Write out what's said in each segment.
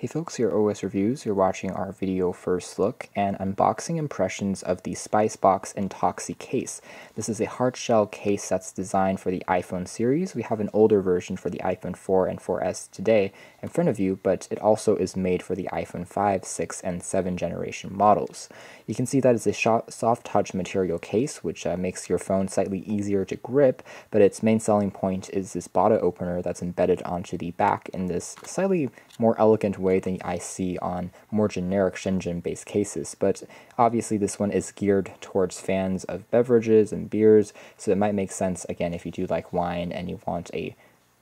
Hey folks, here OS Reviews. You're watching our video first look and unboxing impressions of the Spicebox Intoxicase. This is a hard shell case that's designed for the iPhone series. We have an older version for the iPhone 4 and 4S today in front of you, but it also is made for the iPhone 5, 6, and 7 generation models. You can see that it's a soft touch material case, which uh, makes your phone slightly easier to grip, but its main selling point is this bottle opener that's embedded onto the back in this slightly more elegant way way than I see on more generic Shenzhen based cases. But obviously, this one is geared towards fans of beverages and beers, so it might make sense again if you do like wine and you want a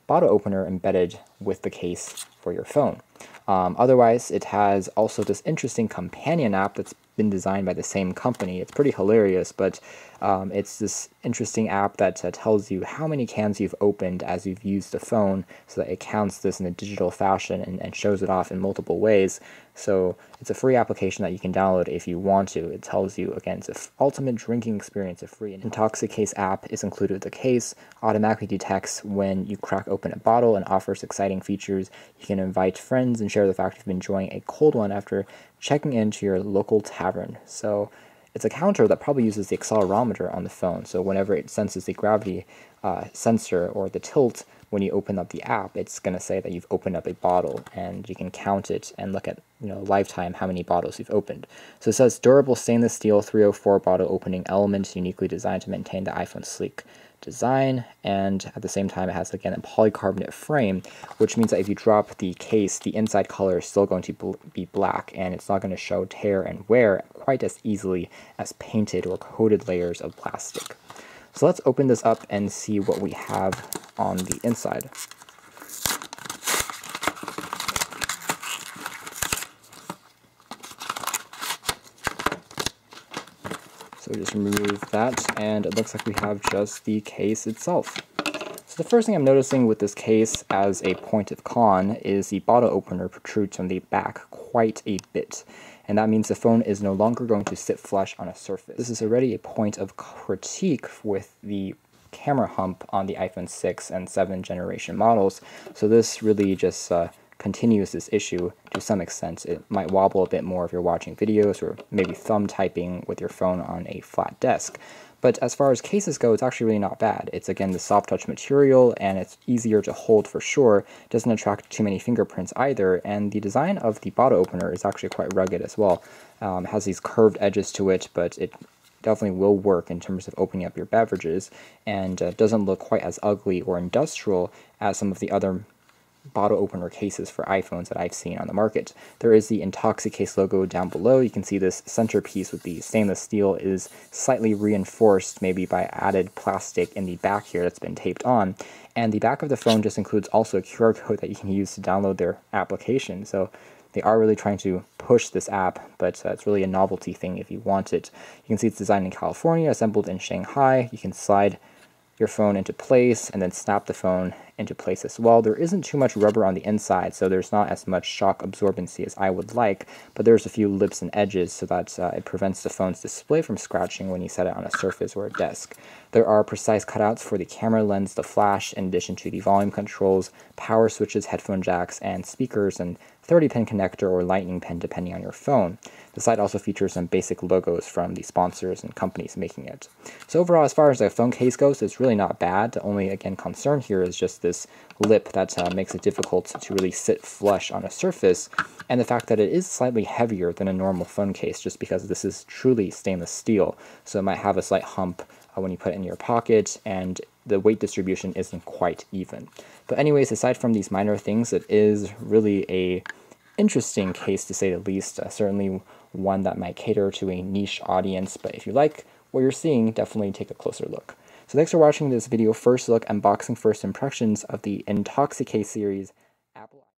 bottle opener embedded with the case for your phone. Um, otherwise, it has also this interesting companion app that's been designed by the same company. It's pretty hilarious, but um, it's this interesting app that uh, tells you how many cans you've opened as you've used the phone so that it counts this in a digital fashion and, and shows it off in multiple ways. So it's a free application that you can download if you want to. It tells you, again, it's an ultimate drinking experience, a free. Intoxicase app is included with the case, automatically detects when you crack open a bottle and offers exciting features. You can invite friends and share the fact you've been enjoying a cold one after checking into your local tavern. So it's a counter that probably uses the accelerometer on the phone. So whenever it senses the gravity uh, sensor or the tilt when you open up the app, it's going to say that you've opened up a bottle and you can count it and look at you know lifetime how many bottles you've opened. So it says durable stainless steel 304 bottle opening element uniquely designed to maintain the iPhone sleek design and at the same time it has again a polycarbonate frame which means that if you drop the case the inside color is still going to be black and it's not going to show tear and wear quite as easily as painted or coated layers of plastic. So let's open this up and see what we have on the inside. So just remove that, and it looks like we have just the case itself. So the first thing I'm noticing with this case as a point of con is the bottle opener protrudes from the back quite a bit. And that means the phone is no longer going to sit flush on a surface. This is already a point of critique with the camera hump on the iPhone 6 and 7 generation models. So this really just uh, continues this issue to some extent. It might wobble a bit more if you're watching videos or maybe thumb typing with your phone on a flat desk. But as far as cases go, it's actually really not bad. It's again the soft touch material and it's easier to hold for sure. Doesn't attract too many fingerprints either. And the design of the bottle opener is actually quite rugged as well. Um, has these curved edges to it, but it definitely will work in terms of opening up your beverages and uh, doesn't look quite as ugly or industrial as some of the other bottle opener cases for iPhones that I've seen on the market. There is the Intoxicase logo down below. You can see this centerpiece with the stainless steel is slightly reinforced maybe by added plastic in the back here that's been taped on. And the back of the phone just includes also a QR code that you can use to download their application. So they are really trying to push this app, but uh, it's really a novelty thing if you want it. You can see it's designed in California, assembled in Shanghai. You can slide your phone into place and then snap the phone into place as well. There isn't too much rubber on the inside, so there's not as much shock absorbency as I would like, but there's a few lips and edges so that uh, it prevents the phone's display from scratching when you set it on a surface or a desk. There are precise cutouts for the camera lens, the flash, in addition to the volume controls, power switches, headphone jacks, and speakers, and 30-pin connector or lightning pin depending on your phone. The site also features some basic logos from the sponsors and companies making it. So overall, as far as the phone case goes, it's really not bad. The only, again, concern here is just this lip that uh, makes it difficult to really sit flush on a surface, and the fact that it is slightly heavier than a normal phone case just because this is truly stainless steel, so it might have a slight hump uh, when you put it in your pocket, and the weight distribution isn't quite even. But anyways, aside from these minor things, it is really a interesting case to say the least. Uh, certainly one that might cater to a niche audience, but if you like what you're seeing, definitely take a closer look. So thanks for watching this video first look unboxing first impressions of the Intoxicase series.